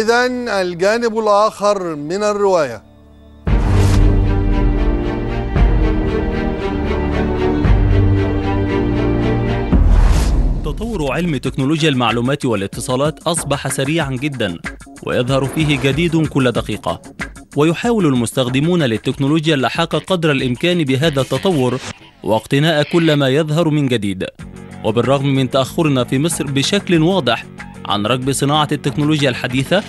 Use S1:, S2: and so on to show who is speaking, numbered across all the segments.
S1: إذا الجانب الآخر من الرواية.
S2: تطور علم تكنولوجيا المعلومات والاتصالات أصبح سريعا جدا ويظهر فيه جديد كل دقيقة. ويحاول المستخدمون للتكنولوجيا اللحاق قدر الإمكان بهذا التطور واقتناء كل ما يظهر من جديد. وبالرغم من تأخرنا في مصر بشكل واضح عن ركب صناعة التكنولوجيا الحديثة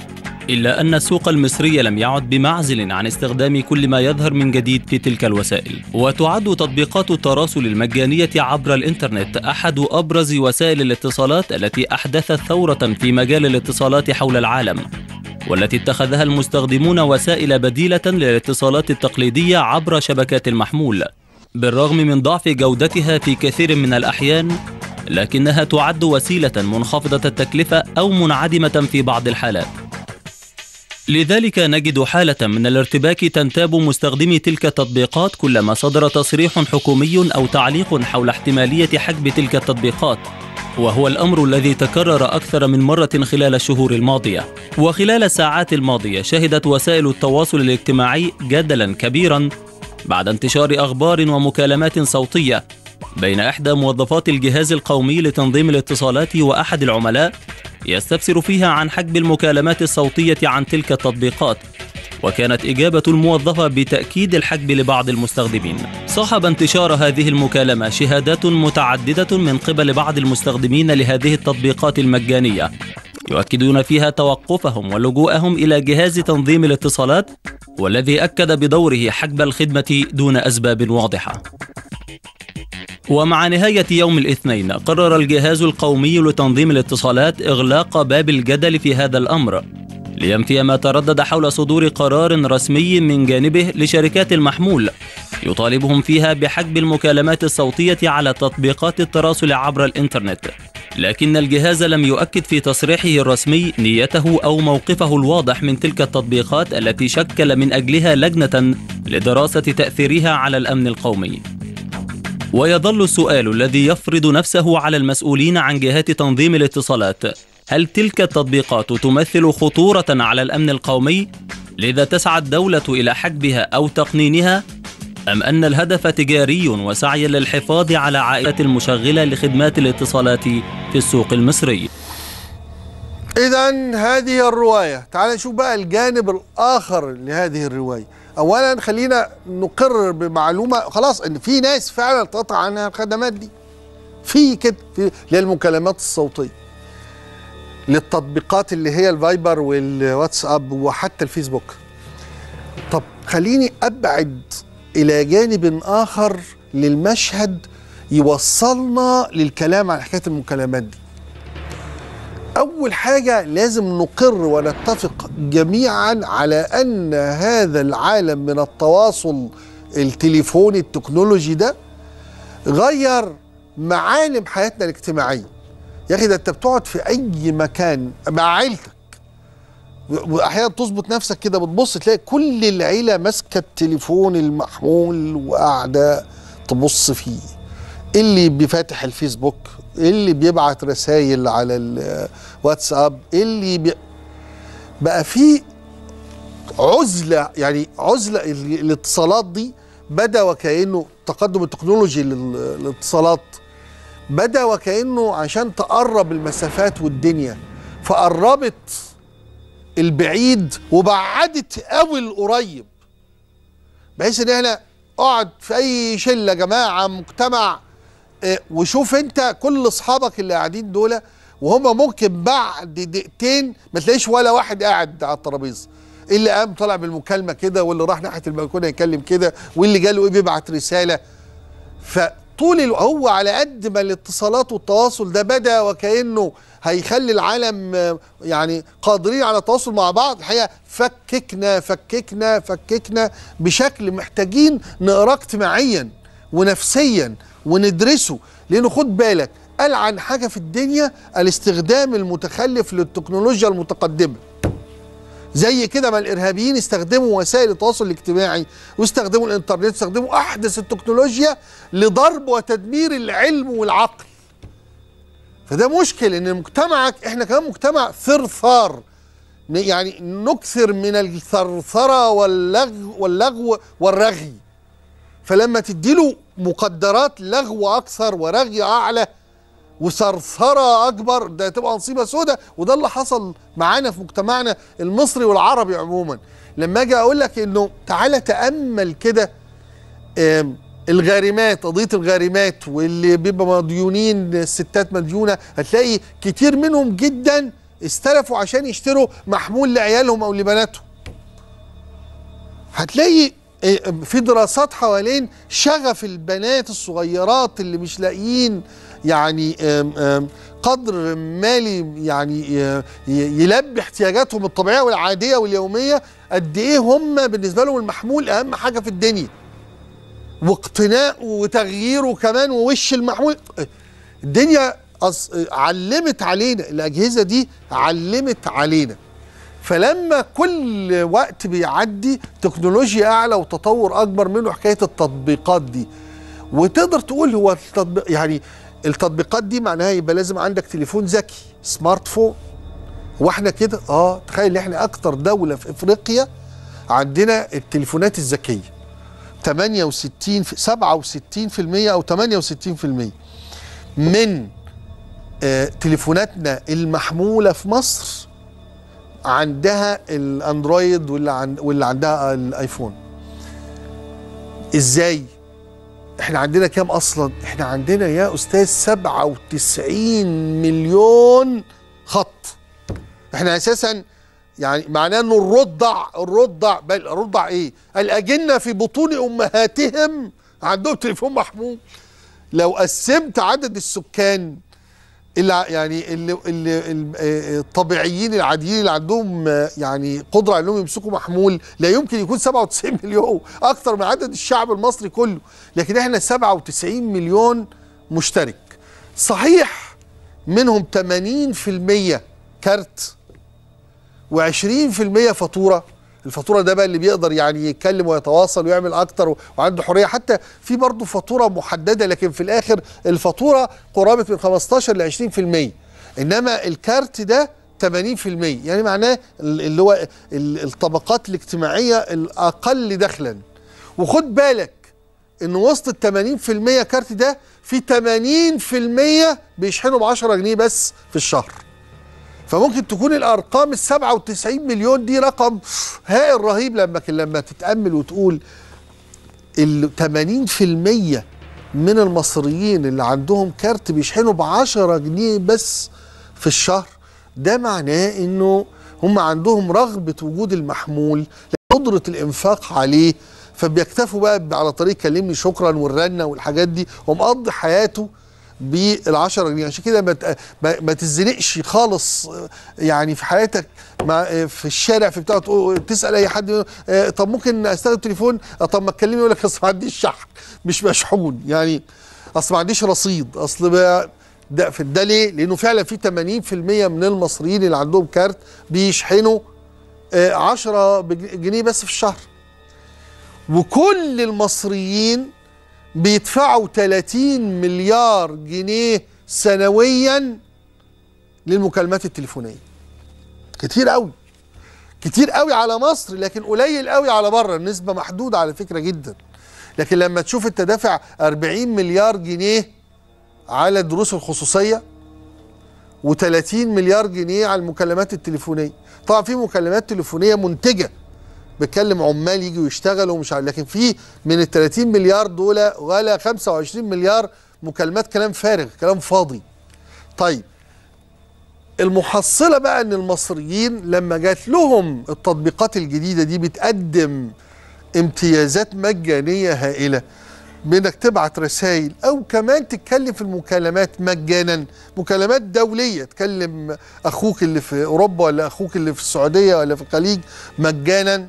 S2: إلا أن السوق المصري لم يعد بمعزل عن استخدام كل ما يظهر من جديد في تلك الوسائل. وتعد تطبيقات التواصل المجانية عبر الإنترنت أحد أبرز وسائل الاتصالات التي أحدثت ثورة في مجال الاتصالات حول العالم والتي اتخذها المستخدمون وسائل بديلة للاتصالات التقليدية عبر شبكات المحمول. بالرغم من ضعف جودتها في كثير من الأحيان لكنها تعد وسيلة منخفضة التكلفة أو منعدمة في بعض الحالات. لذلك نجد حالة من الارتباك تنتاب مستخدمي تلك التطبيقات كلما صدر تصريح حكومي أو تعليق حول احتمالية حجب تلك التطبيقات وهو الأمر الذي تكرر أكثر من مرة خلال الشهور الماضية. وخلال الساعات الماضية شهدت وسائل التواصل الاجتماعي جدلا كبيرا بعد انتشار أخبار ومكالمات صوتية بين إحدى موظفات الجهاز القومي لتنظيم الاتصالات وأحد العملاء يستفسر فيها عن حجب المكالمات الصوتية عن تلك التطبيقات وكانت إجابة الموظفة بتأكيد الحجب لبعض المستخدمين. صاحب انتشار هذه المكالمة شهادات متعددة من قبل بعض المستخدمين لهذه التطبيقات المجانية. يؤكدون فيها توقفهم ولجوءهم إلى جهاز تنظيم الاتصالات والذي أكد بدوره حجب الخدمة دون أسباب واضحة. ومع نهاية يوم الاثنين قرر الجهاز القومي لتنظيم الاتصالات إغلاق باب الجدل في هذا الأمر لينفي ما تردد حول صدور قرار رسمي من جانبه لشركات المحمول يطالبهم فيها بحجب المكالمات الصوتية على تطبيقات التراسل عبر الإنترنت لكن الجهاز لم يؤكد في تصريحه الرسمي نيته أو موقفه الواضح من تلك التطبيقات التي شكل من أجلها لجنة لدراسة تأثيرها على الأمن القومي. ويظل السؤال الذي يفرض نفسه على المسؤولين عن جهات تنظيم الاتصالات هل تلك التطبيقات تمثل خطورة على الأمن القومي؟ لذا تسعى الدولة إلى حجبها أو تقنينها؟ أم أن الهدف تجاري وسعي للحفاظ على عائلة المشغلة لخدمات الاتصالات في السوق المصري؟
S1: إذا هذه الرواية تعال نشوف بقى الجانب الآخر لهذه الرواية أولا خلينا نقرر بمعلومة خلاص إن في ناس فعلا تقطع عنها الخدمات دي. في كده في للمكالمات الصوتية للتطبيقات اللي هي الفايبر والواتساب وحتى الفيسبوك. طب خليني أبعد إلى جانب آخر للمشهد يوصلنا للكلام عن حكاية المكالمات دي. أول حاجة لازم نقر ونتفق جميعا على أن هذا العالم من التواصل التليفوني التكنولوجي ده غير معالم حياتنا الاجتماعية. يا أخي ده أنت بتقعد في أي مكان مع عيلتك. واحيانا تظبط نفسك كده بتبص تلاقي كل العيلة ماسكة التليفون المحمول وقاعدة تبص فيه. اللي بيفتح الفيسبوك اللي بيبعت رسائل على الواتساب اللي بي... بقى في عزلة يعني عزلة الاتصالات دي بدأ وكأنه تقدم التكنولوجي للاتصالات بدأ وكأنه عشان تقرب المسافات والدنيا فقربت البعيد وبعدت قوي القريب بحيث إن إحنا أقعد في أي شلة جماعة مجتمع وشوف انت كل اصحابك اللي قاعدين دول وهم ممكن بعد دقيقتين ما تلاقيش ولا واحد قاعد على الترابيزة. اللي قام طلع بالمكالمة كده واللي راح ناحية البلكونة يتكلم كده واللي جاله إيه بيبعت رسالة. فطول هو على قد ما الاتصالات والتواصل ده بدأ وكأنه هيخلي العالم يعني قادرين على التواصل مع بعض. الحقيقة فككنا فككنا فككنا بشكل محتاجين نقراه اجتماعيا ونفسيا. وندرسه. لأنه خد بالك ألعن حاجة في الدنيا الاستخدام المتخلف للتكنولوجيا المتقدمة. زي كده ما الإرهابيين استخدموا وسائل التواصل الاجتماعي واستخدموا الإنترنت واستخدموا أحدث التكنولوجيا لضرب وتدمير العلم والعقل. فده مشكل إن مجتمعك إحنا كمان مجتمع ثرثار. يعني نكثر من الثرثرة واللغو واللغو والرغي. فلما تديله مقدرات لغو أكثر ورغي أعلى وثرثره أكبر ده تبقى نصيبة سودة وده اللي حصل معانا في مجتمعنا المصري والعربي عموما. لما أجي أقول لك إنه تعالى تأمل كده الغارمات قضية الغارمات واللي بيبقى مديونين الستات مديونة هتلاقي كتير منهم جدا استلفوا عشان يشتروا محمول لعيالهم أو لبناتهم. هتلاقي في دراسات حوالين شغف البنات الصغيرات اللي مش لاقيين يعني قدر مالي يعني آه، يلبي احتياجاتهم الطبيعية والعادية واليومية قد إيه هم بالنسبة لهم المحمول أهم حاجة في الدنيا واقتناء وتغييره كمان ووش المحمول الدنيا. علمت علينا الأجهزة دي علمت علينا فلما كل وقت بيعدي تكنولوجيا أعلى وتطور أكبر منه حكاية التطبيقات دي. وتقدر تقول هو التطبيق يعني التطبيقات دي معناها يبقى لازم عندك تليفون ذكي سمارت فون. وإحنا كده آه تخيل إحنا أكتر دولة في إفريقيا عندنا التليفونات الذكية. 68 في 67% أو 68% من آه تليفوناتنا المحمولة في مصر عندها الأندرويد واللي عن واللي عندها الآيفون. إزاي؟ إحنا عندنا كام أصلا؟ إحنا عندنا يا أستاذ 97 مليون خط. إحنا أساسا يعني معناه إنه الرضع الرضع بل الرضع إيه؟ الأجنة في بطون أمهاتهم. عندهم تليفون محمول. لو قسمت عدد السكان اللي يعني اللي, اللي ال- آه، الطبيعيين العاديين اللي عندهم آه، يعني قدرة إنهم يمسكوا محمول لا يمكن يكون 97 مليون أكتر من عدد الشعب المصري كله. لكن إحنا 97 مليون مشترك. صحيح منهم 80% كارت و20% فاتورة. الفاتورة ده بقى اللي بيقدر يعني يتكلم ويتواصل ويعمل أكتر وعنده حرية. حتى في برضه فاتورة محددة لكن في الآخر الفاتورة قرابة من 15 ل 20% إنما الكارت ده 80% يعني معناه ال- اللي هو ال- الطبقات الاجتماعية الأقل دخلا. وخد بالك إن وسط ال 80% كارت ده في 80% بيشحنوا ب 10 جنيه بس في الشهر. فممكن تكون الأرقام ال 97 مليون دي رقم هائل رهيب لما لما تتأمل وتقول ال 80% من المصريين اللي عندهم كارت بيشحنوا ب 10 جنيه بس في الشهر ده معناه إنه هم عندهم رغبة وجود المحمول قدرة الإنفاق عليه فبيكتفوا بقى على طريق كلمني شكرا والرنة والحاجات دي ومقضي حياته بال10 جنيه. عشان كده ما تزنقش خالص آه، يعني في حياتك آه، في الشارع في بتاع تسأل أي حد آه، طب ممكن أستخدم تليفون آه، طب ما تكلمني يقول لك أصل ما عنديش شحن مش مشحون. يعني أصل ما عنديش رصيد. أصل ده في ده ليه؟ لأنه فعلا في 80% من المصريين اللي عندهم كارت بيشحنوا آه، 10 بج- جنيه بس في الشهر. وكل المصريين بيدفعوا 30 مليار جنيه سنويا للمكالمات التليفونية. كتير قوي. كتير قوي على مصر لكن قليل قوي على بره. النسبة محدودة على فكرة جدا. لكن لما تشوف انت دافع 40 مليار جنيه على الدروس الخصوصية و30 مليار جنيه على المكالمات التليفونية. طبعا في مكالمات تليفونية منتجة. بتكلم عمال يجوا يشتغلوا ومش عارف. لكن في من ال 30 مليار دول ولا 25 مليار مكالمات كلام فارغ كلام فاضي. طيب المحصلة بقى إن المصريين لما جات لهم التطبيقات الجديدة دي بتقدم امتيازات مجانية هائلة بإنك تبعت رسائل أو كمان تتكلم في المكالمات مجانا مكالمات دولية. تكلم أخوك اللي في أوروبا ولا أخوك اللي في السعودية ولا في الخليج مجانا.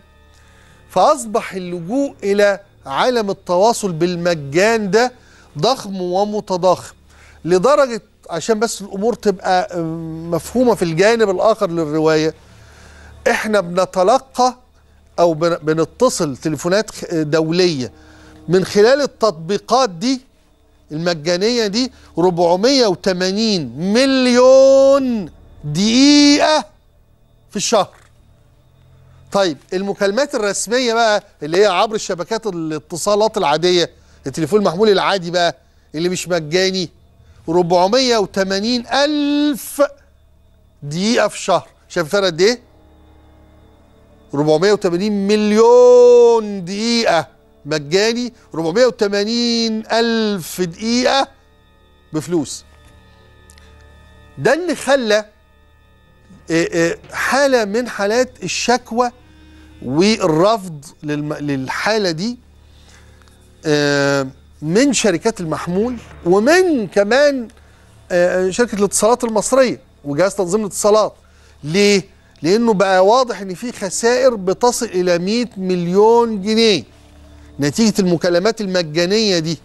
S1: فأصبح اللجوء إلى عالم التواصل بالمجان ده ضخم ومتضخم. لدرجة عشان بس الأمور تبقى أم، مفهومة في الجانب الآخر للرواية إحنا بنتلقى بن- بنتصل تليفونات دولية من خلال التطبيقات دي المجانية دي 480 مليون دقيقة في الشهر. طيب المكالمات الرسمية بقى اللي هي عبر الشبكات الاتصالات العادية التليفون المحمول العادي بقى اللي مش مجاني 480 ألف دقيقة في الشهر شايف الفرق قد إيه؟ 480 مليون دقيقة مجاني 480 ألف دقيقة بفلوس. ده اللي خلى آه، آه، حالة من حالات الشكوى والرفض للم- للحالة دي آه، من شركات المحمول ومن كمان آه، شركة الاتصالات المصرية وجهاز تنظيم الاتصالات. ليه؟ لأنه بقى واضح إن في خسائر بتصل إلى 100 مليون جنيه. نتيجة المكالمات المجانية دي.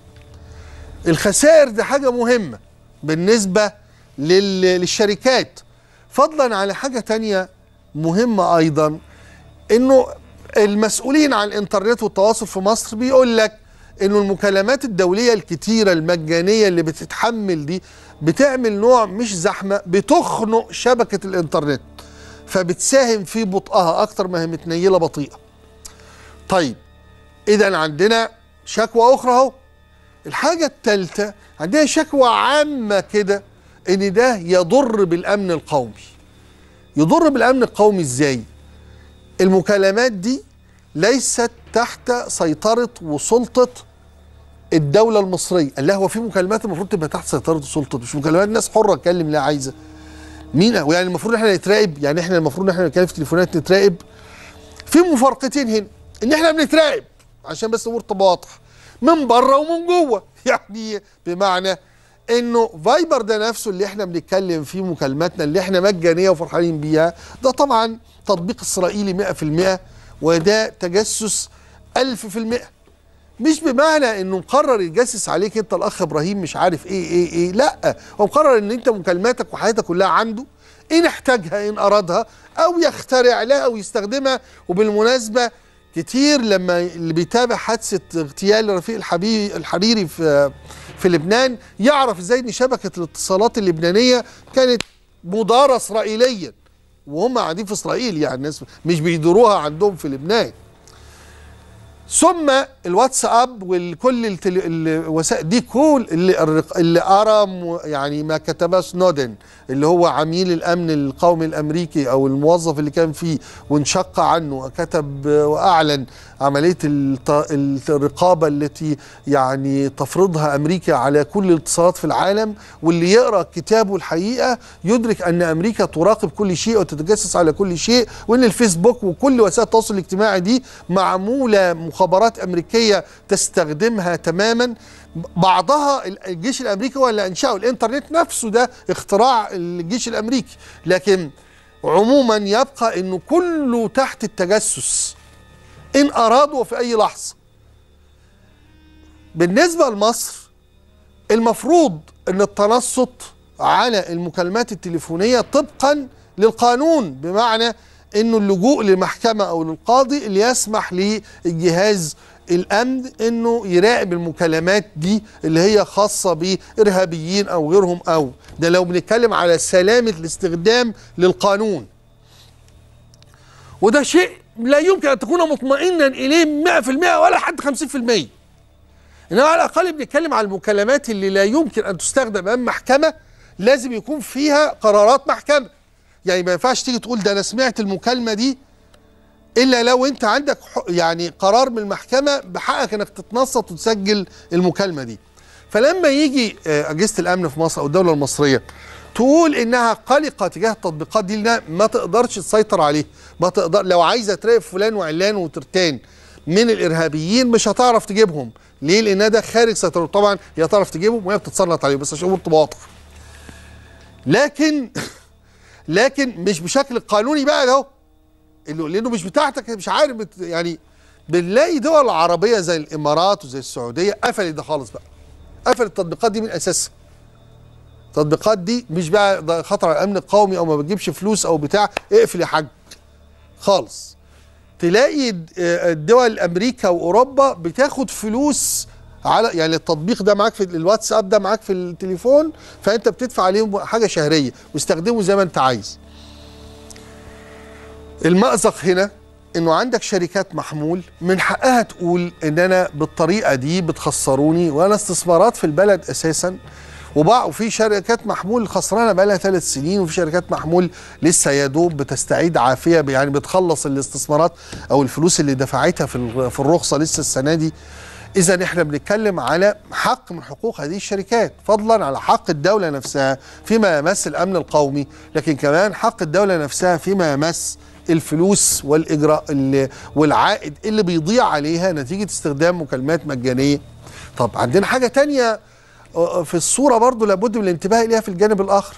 S1: الخسائر دي حاجة مهمة بالنسبة لل- للشركات. فضلا على حاجة تانية مهمة أيضا. إنه المسؤولين عن الانترنت والتواصل في مصر بيقول لك إنه المكالمات الدولية الكتيرة المجانية اللي بتتحمل دي بتعمل نوع مش زحمة بتخنق شبكة الإنترنت فبتساهم في بطئها أكتر ما هي متنيلة بطيئة. طيب اذا عندنا شكوى أخرى أهو الحاجة الثالثه عندنا شكوى عامة كده إن ده يضر بالأمن القومي. يضر بالأمن القومي إزاي؟ المكالمات دي ليست تحت سيطرة وسلطة الدولة المصرية. قال لا هو في مكالمات المفروض تبقى تحت سيطرة وسلطة مش مكالمات ناس حرة تكلم لا عايزة. مين؟ يعني المفروض إحنا نتراقب يعني إحنا المفروض إحنا نتكلم في تليفونات نتراقب. في مفارقتين هنا إن إحنا بنتراقب عشان بس الأمور تبقى واضحة من بره ومن جوه. يعني بمعنى إنه فايبر ده نفسه اللي إحنا بنتكلم فيه مكالماتنا اللي إحنا مجانية وفرحانين بيها ده طبعا تطبيق إسرائيلي 100% وده تجسس 1000% مش بمعنى إنه مقرر يتجسس عليك أنت الأخ إبراهيم مش عارف إيه إيه إيه لأ. هو مقرر إن أنت مكالماتك وحياتك كلها عنده إن احتاجها إن أرادها أو يخترع لها أو يستخدمها. وبالمناسبة كتير لما اللي بيتابع حادثة اغتيال رفيق الحبيبي الحريري في في لبنان يعرف إزاي ان شبكة الاتصالات اللبنانية كانت مداره اسرائيليا وهم قاعدين في إسرائيل يعني الناس مش بيديروها عندهم في لبنان. ثم الواتساب وكل. الوسائل دي كل اللي, اللي م- يعني ما كتبه سنودن اللي هو عميل الأمن القومي الأمريكي أو الموظف اللي كان فيه وانشق عنه وكتب وأعلن عملية. الرقابة التي يعني تفرضها أمريكا على كل الاتصالات في العالم واللي يقرأ كتابه الحقيقة يدرك أن أمريكا تراقب كل شيء وتتجسس على كل شيء وإن الفيسبوك وكل وسائل التواصل الاجتماعي دي معمولة مخابرات أمريكية تستخدمها تماما. بعضها الجيش الأمريكي هو اللي أنشأه. الإنترنت نفسه ده اختراع الجيش الأمريكي. لكن عموما يبقى إنه كله تحت التجسس. إن أرادوا في أي لحظة. بالنسبة لمصر المفروض إن التنصت على المكالمات التليفونية طبقا للقانون. بمعنى إنه اللجوء للمحكمة أو للقاضي اللي يسمح للجهاز الأمن إنه يراقب المكالمات دي اللي هي خاصة بإرهابيين أو غيرهم أو ده لو بنتكلم على سلامة الاستخدام للقانون. وده شيء لا يمكن أن تكون مطمئنا إليه 100% ولا حتى 50% إنما على الأقل بنتكلم على المكالمات اللي لا يمكن أن تستخدم أمام محكمة لازم يكون فيها قرارات محكمة. يعني ما ينفعش تيجي تقول ده أنا سمعت المكالمة دي إلا لو أنت عندك يعني قرار من المحكمة بحقك إنك تتنصت وتسجل المكالمة دي. فلما يجي آه، أجهزة الأمن في مصر أو الدولة المصرية تقول إنها قلقة تجاه التطبيقات دي لانها ما تقدرش تسيطر عليه ما تقدر لو عايزة تراقب فلان وعلان وترتان من الإرهابيين مش هتعرف تجيبهم. ليه؟ لأن ده خارج سيطرة طبعا هي تعرف تجيبهم وهي بتتصنت عليهم بس عشان الأمور تبقى لكن لكن مش بشكل قانوني بقى اللي لأنه مش بتاعتك مش عارف بت يعني بنلاقي دول عربية زي الإمارات وزي السعودية قفلت ده خالص بقى. قفلت التطبيقات دي من أساسها. التطبيقات دي مش بقى خطر على الأمن القومي أو ما بتجيبش فلوس أو بتاع اقفل يا حاج. خالص. تلاقي آه، الدول أمريكا وأوروبا بتاخد فلوس على يعني التطبيق ده معاك في الواتساب ده معاك في التليفون فأنت بتدفع عليهم حاجة شهرية واستخدمه زي ما أنت عايز. المأزق هنا إنه عندك شركات محمول من حقها تقول إن أنا بالطريقة دي بتخسروني وأنا استثمارات في البلد أساسا. وفي شركات محمول خسرانة بقى لها ثلاث سنين وفي شركات محمول لسه يا دوب بتستعيد عافية يعني بتخلص الاستثمارات أو الفلوس اللي دفعتها في في الرخصة لسه السنة دي. اذا إحنا بنتكلم على حق من حقوق هذه الشركات فضلا على حق الدولة نفسها فيما يمس الأمن القومي لكن كمان حق الدولة نفسها فيما يمس الفلوس والإجراء والعائد اللي بيضيع عليها نتيجة استخدام مكالمات مجانية. طب عندنا حاجة تانية آه، في الصورة برضو لابد من الانتباه اليها في الجانب الآخر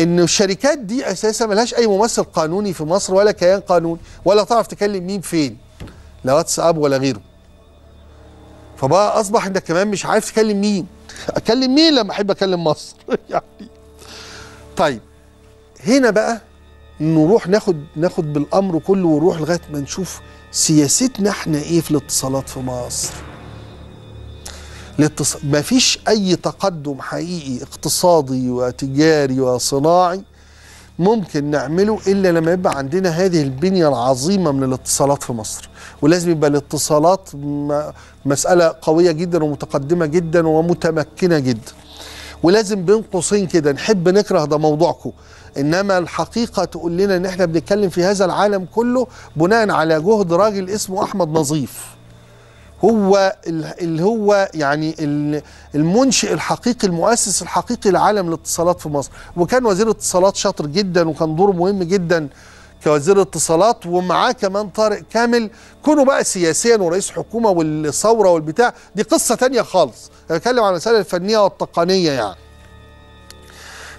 S1: إن الشركات دي أساسا ملهاش أي ممثل قانوني في مصر ولا كيان قانوني ولا تعرف تكلم مين فين لا واتساب ولا غيره. فبقى أصبح انك كمان مش عارف تكلم مين. أكلم مين لما أحب أكلم مصر؟ يعني. طيب هنا بقى نروح ناخد ناخد بالأمر كله ونروح لغاية ما نشوف سياستنا إحنا إيه في الاتصالات في مصر. الاتص... ما فيش أي تقدم حقيقي اقتصادي وتجاري وصناعي ممكن نعمله إلا لما يبقى عندنا هذه البنية العظيمة من الاتصالات في مصر. ولازم يبقى الاتصالات مسألة قوية جدا ومتقدمة جدا ومتمكنة جدا. ولازم بين قوسين كده نحب نكره ده موضوعكم. إنما الحقيقة تقول لنا إن إحنا بنتكلم في هذا العالم كله بناء على جهد راجل اسمه أحمد نظيف. هو ال- اللي هو يعني ال- المنشئ الحقيقي المؤسس الحقيقي لعالم الاتصالات في مصر. وكان وزير اتصالات شاطر جدا وكان دوره مهم جدا كوزير اتصالات ومعاه كمان طارق كامل كونوا بقى سياسيا ورئيس حكومة والثورة والبتاع دي قصة تانية خالص. أنا بتكلم عن المساله الفنية والتقنية يعني.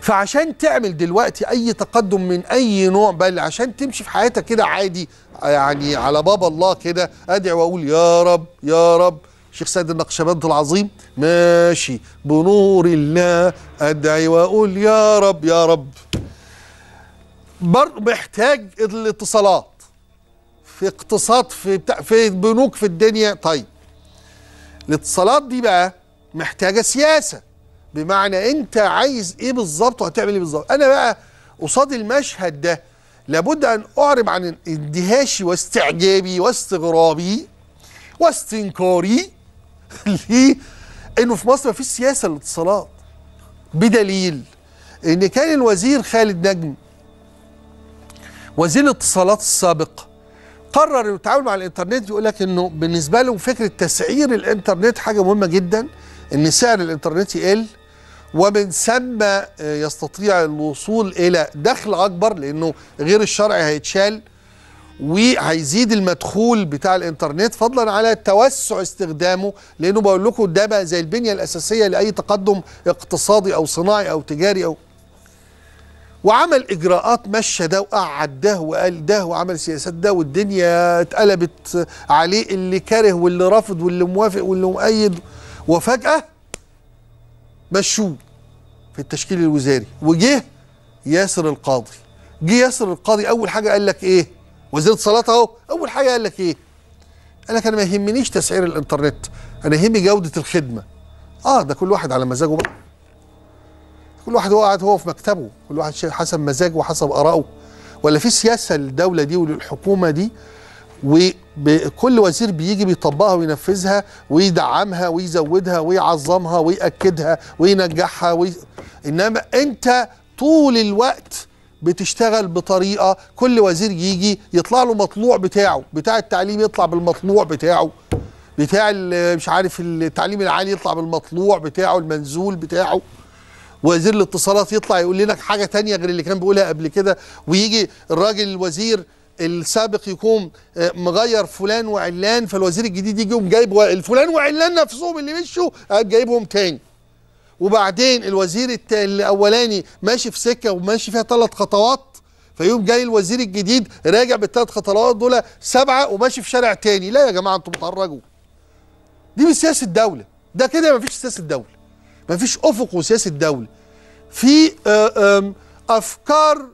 S1: فعشان تعمل دلوقتي أي تقدم من أي نوع بل عشان تمشي في حياتك كده عادي يعني على باب الله كده أدعي وأقول يا رب يا رب. شيخ سيد النقشبند العظيم ماشي. بنور الله أدعي وأقول يا رب يا رب. برضه محتاج الاتصالات. في اقتصاد في بتاع في بنوك في الدنيا. طيب الاتصالات دي بقى محتاجة سياسة. بمعنى أنت عايز إيه بالظبط وهتعمل إيه بالظبط. أنا بقى قصاد المشهد ده لابد أن أعرب عن اندهاشي واستعجابي واستغرابي واستنكاري ليه؟ إنه في مصر مفيش سياسة للاتصالات. بدليل إن كان الوزير خالد نجم وزير الاتصالات السابق قرر انه يتعامل مع الإنترنت يقول لك إنه بالنسبة له فكرة تسعير الإنترنت حاجة مهمة جدا إن سعر الإنترنت يقل ومن ثم آه، يستطيع الوصول إلى دخل أكبر لأنه غير الشرعي هيتشال وهيزيد المدخول بتاع الإنترنت فضلا على توسع استخدامه لأنه بقول لكم ده بقى زي البنية الأساسية لأي تقدم اقتصادي أو صناعي أو تجاري أو وعمل إجراءات مشى ده وقعد ده وقال ده وعمل سياسات ده والدنيا اتقلبت عليه اللي كاره واللي رافض واللي موافق واللي مؤيد وفجأة مشوه. في التشكيل الوزاري. وجه ياسر القاضي. جه ياسر القاضي أول حاجة قال لك إيه؟ وزير الاتصالات أهو. أول حاجة قال لك إيه؟ قال لك أنا ما يهمنيش تسعير الإنترنت. أنا يهمني جودة الخدمة. آه ده كل واحد على مزاجه بقى. كل واحد هو قاعد هو في مكتبه. كل واحد حسب مزاجه وحسب آرائه. ولا في سياسة للدولة دي وللحكومة دي؟ وكل وزير بيجي بيطبقها وينفذها ويدعمها ويزودها ويعظمها ويأكدها وينجحها وي... إنما أنت طول الوقت بتشتغل بطريقة كل وزير يجي يطلع له مطلوع بتاعه بتاع التعليم يطلع بالمطلوع بتاعه بتاع مش عارف التعليم العالي يطلع بالمطلوع بتاعه المنزول بتاعه. وزير الاتصالات يطلع يقول لنا حاجة تانية غير اللي كان بيقولها قبل كده ويجي الراجل الوزير السابق يكون آه، مغير فلان وعلان فالوزير الجديد يجي يقوم جايب الفلان وعلان نفسهم اللي مشوا آه، جايبهم تاني. وبعدين الوزير الأولاني ماشي في سكة وماشي فيها ثلاث خطوات فيقوم جاي الوزير الجديد راجع بالثلاث خطوات دول سبعة وماشي في شارع تاني. لا يا جماعة أنتوا بتهرجوا. دي مش سياسة دولة. ده كده مفيش سياسة دولة. مفيش أفق وسياسة دولة. في آه، أفكار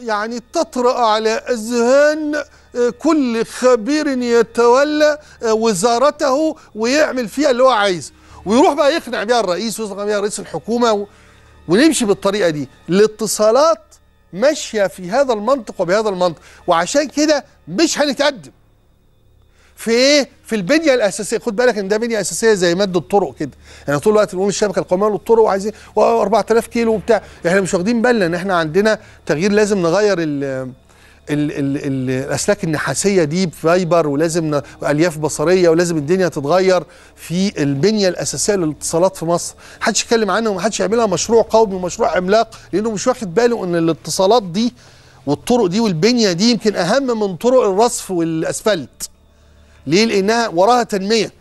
S1: يعني تطرأ على أذهان آه، كل خبير يتولى آه، وزارته ويعمل فيها اللي هو عايزه. ويروح بقى يقنع بيها الرئيس ويقنع بيها رئيس الحكومة و... ونمشي بالطريقة دي. الاتصالات ماشية في هذا المنطق وبهذا المنطق وعشان كده مش هنتقدم. في إيه؟ في البنية الأساسية. خد بالك إن ده بنية أساسية زي مد الطرق كده. يعني طول الوقت بنقول الشبكة القومية للطرق وعايزين 4000 كيلو وبتاع. إحنا مش واخدين بالنا إن إحنا عندنا تغيير لازم نغير ال ال ال ال الأسلاك النحاسية دي بفايبر ولازم الياف بصرية ولازم الدنيا تتغير في البنية الأساسية للاتصالات في مصر. محدش يتكلم عنها ومحدش يعملها مشروع قومي ومشروع عملاق لأنه مش واخد باله إن الاتصالات دي والطرق دي والبنية دي يمكن أهم من طرق الرصف والأسفلت. ليه لانها وراها تنمية.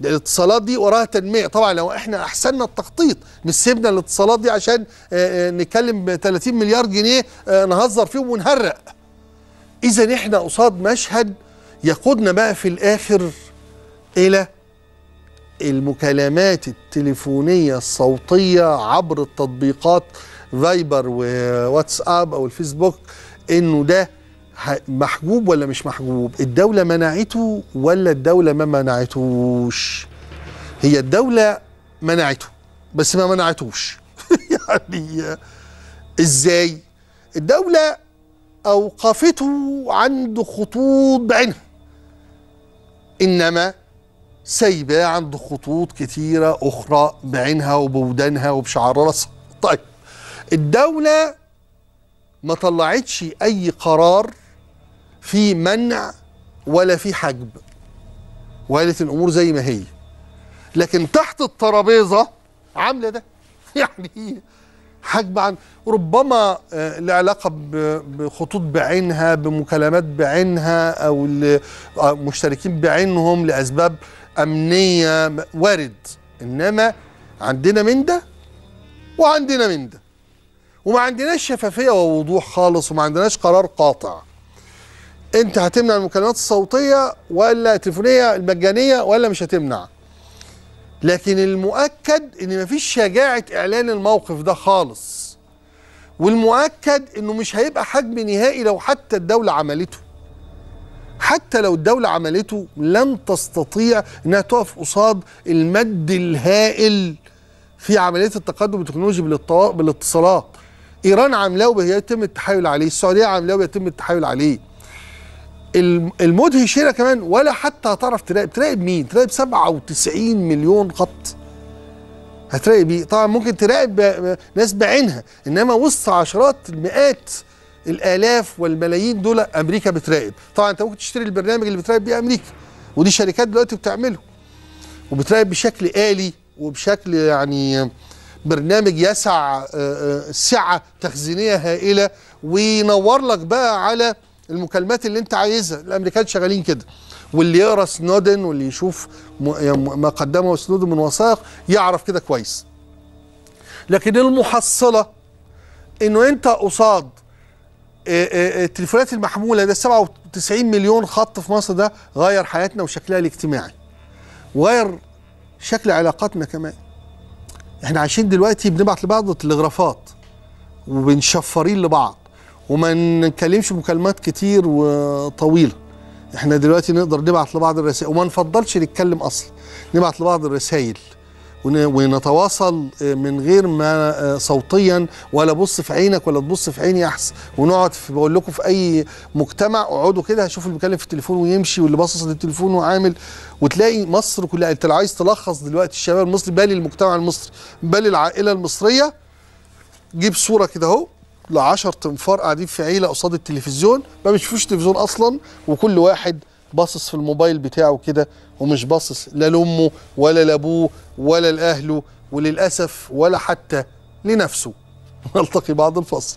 S1: الاتصالات دي وراها تنمية. طبعا لو إحنا أحسننا التخطيط مش سيبنا الاتصالات دي عشان آه، آه، نتكلم ب 30 مليار جنيه آه، نهزر فيهم ونهرق. اذا إحنا قصاد مشهد يقودنا بقى في الآخر إلى المكالمات التليفونية الصوتية عبر التطبيقات فايبر وواتساب أو الفيسبوك إنه ده محجوب ولا مش محجوب؟ الدولة منعته ولا الدولة ما منعتوش هي الدولة منعته بس ما منعتوش يعني إزاي؟ الدولة أوقفته عند خطوط بعينها. إنما سايباه عند خطوط كتيرة أخرى بعينها وبودانها وبشعر راسها. طيب الدولة ما طلعتش أي قرار في منع ولا في حجب. وقالت الأمور زي ما هي. لكن تحت الترابيزة عاملة ده. يعني حجب عن ربما آه، له علاقه ب- بخطوط بعينها بمكالمات بعينها أو ل- آه، بعينهم لأسباب أمنية. وارد. إنما عندنا من ده وعندنا من ده. وما عندناش شفافية ووضوح خالص وما عندناش قرار قاطع. انت هتمنع المكالمات الصوتية ولا التليفونيه المجانية ولا مش هتمنع. لكن المؤكد إن مفيش شجاعة إعلان الموقف ده خالص. والمؤكد إنه مش هيبقى حجم نهائي لو حتى الدولة عملته. حتى لو الدولة عملته لن تستطيع إنها تقف قصاد المد الهائل في عملية التقدم التكنولوجي بالاتصالات. إيران عاملاه وبيتم التحايل عليه السعودية عاملاه وبيتم التحايل عليه. المدهش هنا كمان ولا حتى هتعرف تراقب تراقب مين؟ تراقب 97 مليون خط. هتراقب إيه؟ طبعا ممكن تراقب ناس بعينها إنما وسط عشرات المئات الآلاف والملايين دول أمريكا بتراقب. طبعا أنت ممكن تشتري البرنامج اللي بتراقب بيه أمريكا ودي شركات دلوقتي بتعمله وبتراقب بشكل آلي وبشكل يعني برنامج يسع سعة تخزينية هائلة وينور لك بقى على المكالمات اللي انت عايزها. الأمريكان شغالين كده. واللي يقرأ سنودن واللي يشوف ما قدمه سنودن من وثائق يعرف كده كويس. لكن المحصلة إنه أنت قصاد آه، آه، التليفونات المحمولة ده 97 مليون خط في مصر ده غير حياتنا وشكلها الاجتماعي. وغير شكل علاقاتنا كمان. إحنا عايشين دلوقتي بنبعت لبعض تلغرافات وبنشفرين لبعض. وما نتكلمش مكالمات كتير وطويلة. إحنا دلوقتي نقدر نبعت لبعض الرسائل وما نفضلش نتكلم أصلا نبعت لبعض الرسائل. ون- ونتواصل آه، من غير ما آه، صوتيا ولا بص في عينك ولا تبص في عيني أحسن. ونقعد في بقول لكم في أي مجتمع اقعدوا كده هشوف اللي بيتكلم في التليفون ويمشي واللي باصص للتليفون وعامل. وتلاقي مصر كلها انت عايز تلخص دلوقتي الشباب المصري بل المجتمع المصري بل العائلة المصرية جيب صورة كده اهو. ل 10 تنفار قاعدين في عيلة قصاد التلفزيون ما بيشوفوش تلفزيون أصلا وكل واحد باصص في الموبايل بتاعه كده ومش باصص لا لأمه ولا لأبوه ولا لأهله وللأسف ولا حتى لنفسه. نلتقي بعد الفصل